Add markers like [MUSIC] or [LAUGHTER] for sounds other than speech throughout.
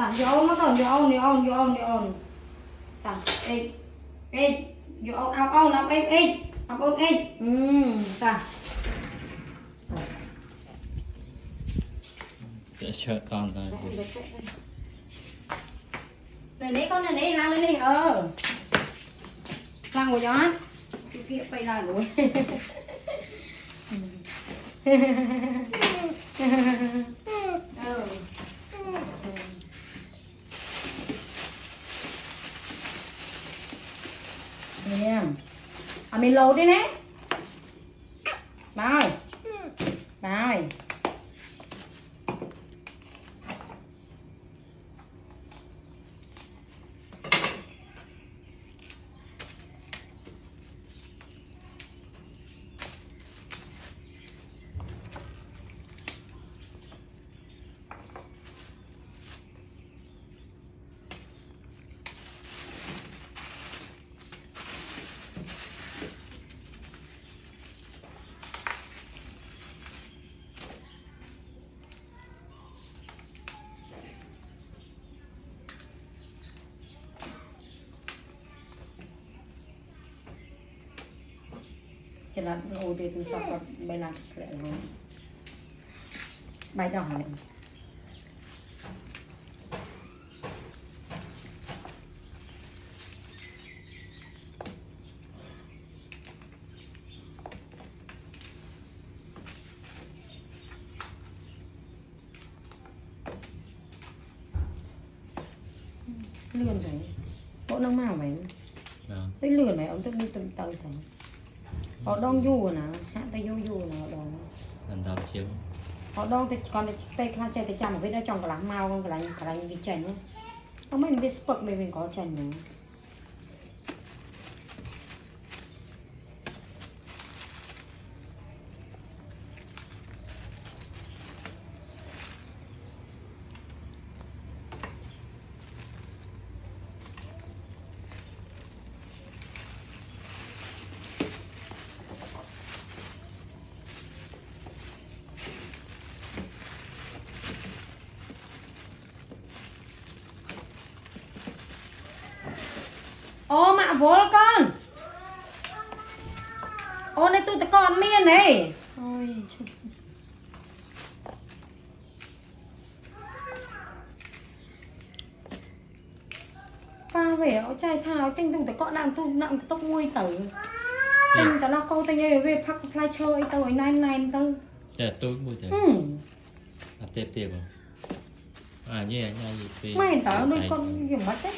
Tamam your own also, your own, your own, your own, your own. Tamam, eight. Eight. Your own, ông ông I'm eight, eight. I'm ông eight. Hmm, tamam. Để chơi con ra Này đấy con này đấy làm lên đi ờ Sang của gió Chú kia quay lại rồi [LAUGHS] [LAUGHS] Nè À mình lột đi nè. Rồi. Rồi cho là ô thì từ sau còn bay làm lại rồi bay đỏ này. Lươn vậy bộ nó màu vậy Vâng. Tới lươn này ông tức đi tụm tàu អត់ដងយូរណាហាក់តែយូរយូរណាដងដណ្ដើមជើងអត់ដងតែគាត់តែពេលខ្លះចេះតែចាំវិទ្យដល់ចង់កន្លះម៉ោងកន្លែងកន្លែងវាចេញហ្នឹងអត់មិនវាស្ពឹកមិនវាក៏ចេញហ្នឹង ô mạ vốn con. Ô này tôi tới con miên này. Ôi trời. ba về ở trai thao tinh tung tới con đang tu nặng tốc nguy tử tinh tới nó câu tinh như về phát fly chơi tới nine nine tư Để tôi mua thế ừ. À tiếp tiếp không À như này nha gì mày tao đôi con dùng mất đấy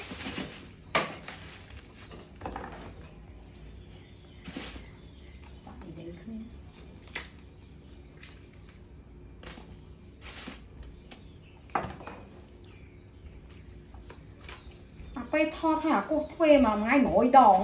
À, quay hả cô thuê mà ngay mỗi đòn?